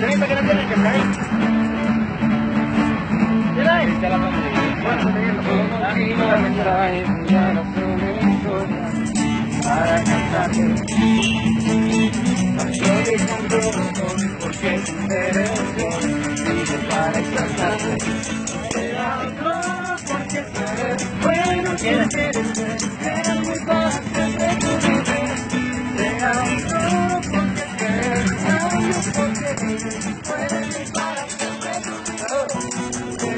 cuenta que no tiene traer. Mira ahí. Con porque eres yo Vivo para porque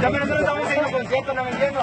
Ya me lo estamos haciendo concierto, no me entiendo.